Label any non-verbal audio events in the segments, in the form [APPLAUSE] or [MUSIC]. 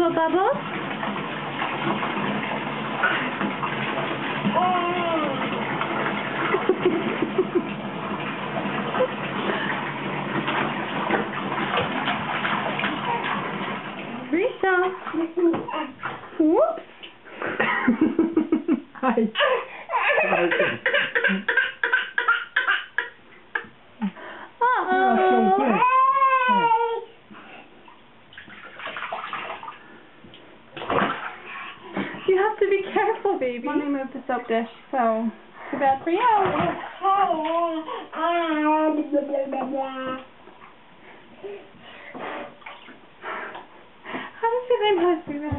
blow bubbles? [LAUGHS] Risa. Whoops. [LAUGHS] Hi. [LAUGHS] to be careful, baby. Let me move the soap dish, so too bad for you. How does it not do that?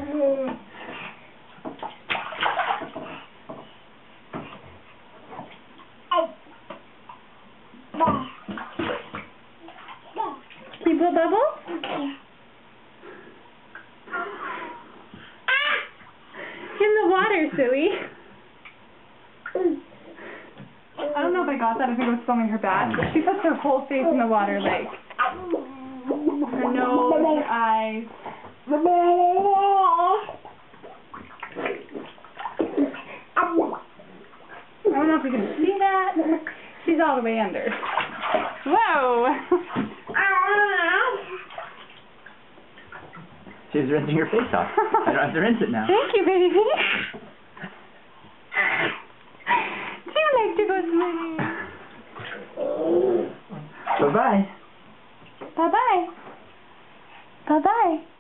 Can you blow bubbles? In the water, silly. I don't know if I got that. I think it was filming her back. Mm. She puts her whole face in the water, like her nose, her eyes. I don't know if you can see that. She's all the way under. Whoa! She's rinsing her face off. [LAUGHS] I don't have to rinse it now. Thank you, baby. [LAUGHS] Do you like to go swimming? Bye bye. Bye-bye. Bye-bye.